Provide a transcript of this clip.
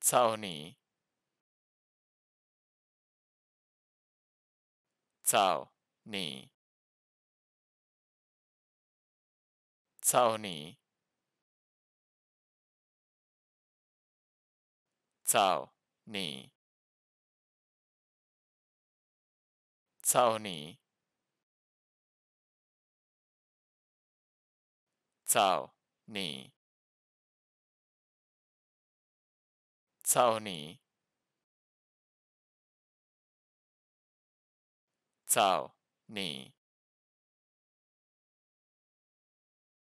操你！操你！操你！操你！操你！操你！操你！操你！